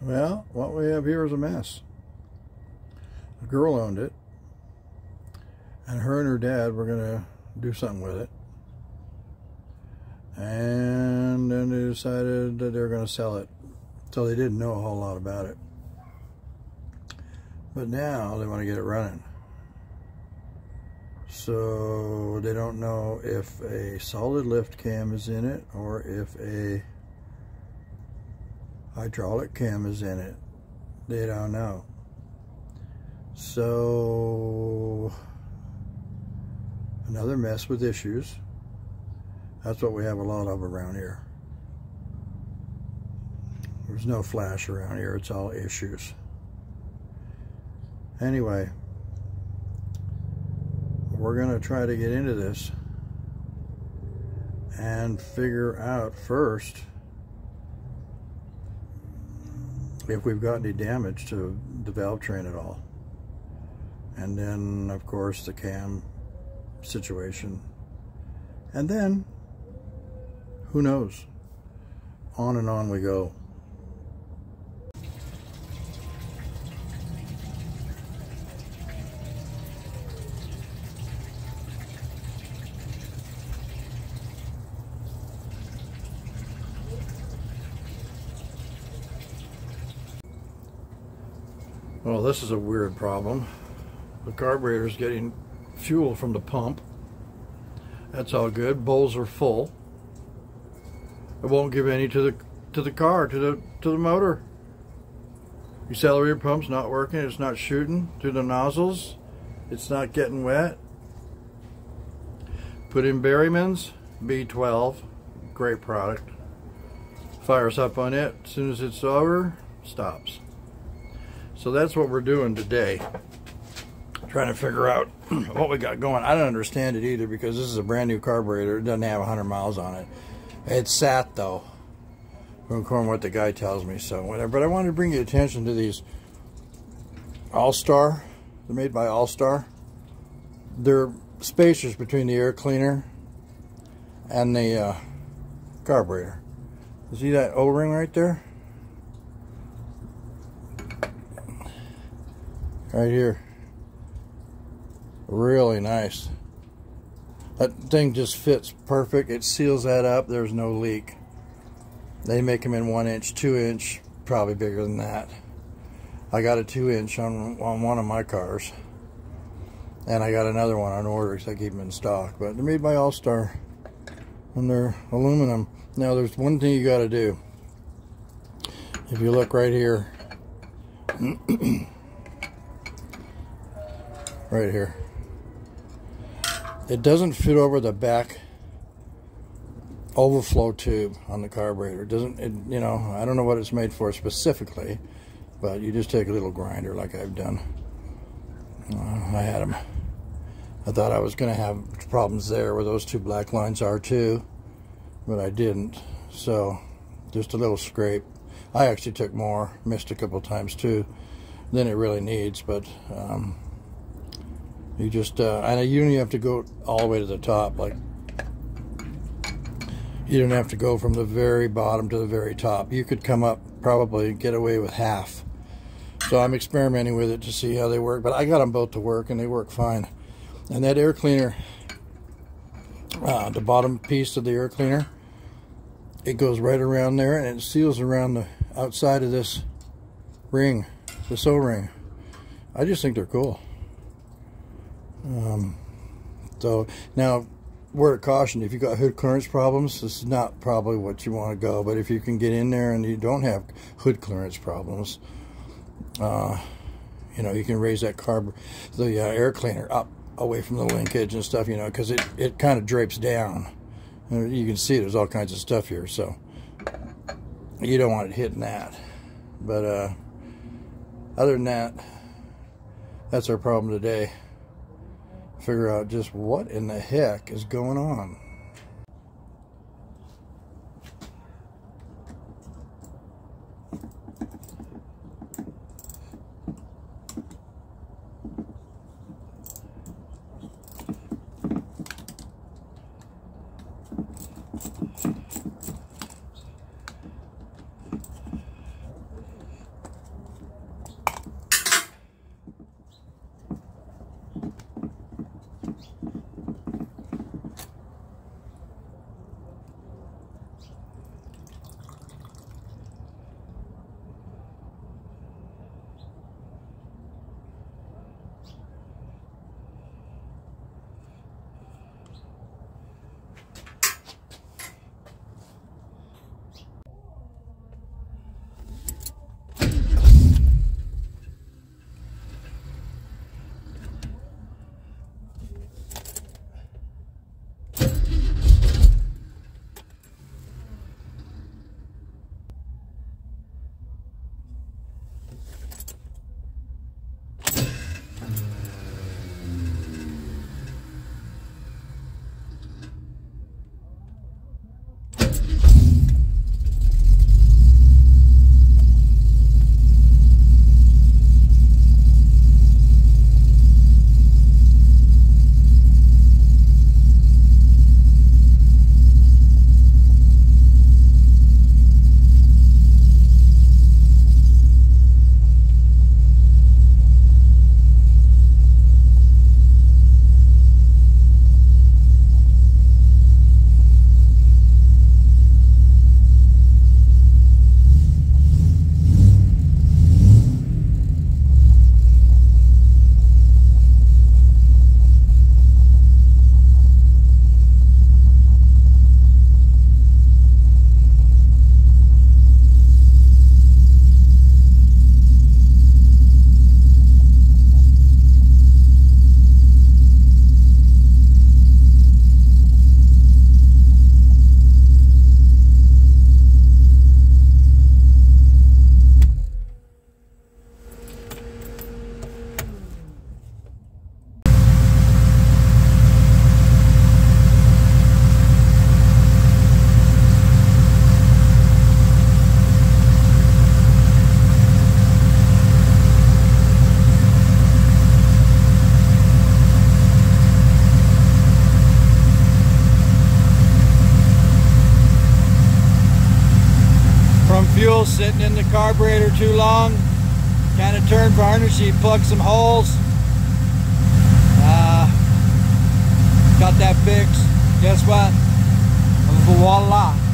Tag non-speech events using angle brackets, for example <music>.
Well, what we have here is a mess. The girl owned it, and her and her dad were going to do something with it. And then they decided that they were going to sell it. So they didn't know a whole lot about it. But now they want to get it running. So they don't know if a solid lift cam is in it or if a hydraulic cam is in it. They don't know. So another mess with issues. That's what we have a lot of around here. There's no flash around here. It's all issues. Anyway, we're going to try to get into this and figure out first if we've got any damage to the valve train at all. And then, of course, the cam situation. And then, who knows? On and on we go. Well, this is a weird problem. The carburetor is getting fuel from the pump. That's all good. Bowls are full. It won't give any to the to the car, to the to the motor. Accelerator pump's not working. It's not shooting through the nozzles. It's not getting wet. Put in Berryman's B12. Great product. Fires up on it. As soon as it's over, stops. So that's what we're doing today. Trying to figure out <clears throat> what we got going. I don't understand it either because this is a brand new carburetor. It doesn't have 100 miles on it. It's sat though. According what the guy tells me, so whatever. But I wanted to bring your attention to these All-Star. They're made by All-Star. They're spacers between the air cleaner and the uh, carburetor. See that O-ring right there? Right here. Really nice. That thing just fits perfect. It seals that up. There's no leak. They make them in one inch two inch probably bigger than that. I got a two inch on, on one of my cars. And I got another one on order because I keep them in stock. But they're made by All-Star and they're aluminum. Now there's one thing you got to do. If you look right here <clears throat> right here. It doesn't fit over the back overflow tube on the carburetor. It doesn't, it, you know, I don't know what it's made for specifically, but you just take a little grinder like I've done. Uh, I had them. I thought I was going to have problems there where those two black lines are too, but I didn't. So, just a little scrape. I actually took more, missed a couple times too, than it really needs, but um, you just, uh, and you don't even have to go all the way to the top. Like, you don't have to go from the very bottom to the very top. You could come up, probably get away with half. So I'm experimenting with it to see how they work. But I got them both to work, and they work fine. And that air cleaner, uh, the bottom piece of the air cleaner, it goes right around there, and it seals around the outside of this ring, this O-ring. I just think they're cool. Um, so now, word of caution: if you've got hood clearance problems, this is not probably what you want to go. But if you can get in there and you don't have hood clearance problems, uh, you know you can raise that carb, the uh, air cleaner up away from the linkage and stuff. You know because it it kind of drapes down. You can see there's all kinds of stuff here, so you don't want it hitting that. But uh, other than that, that's our problem today figure out just what in the heck is going on. Carburetor too long. Kind of turned varnish, you plug some holes. Uh, got that fixed. Guess what? Voila.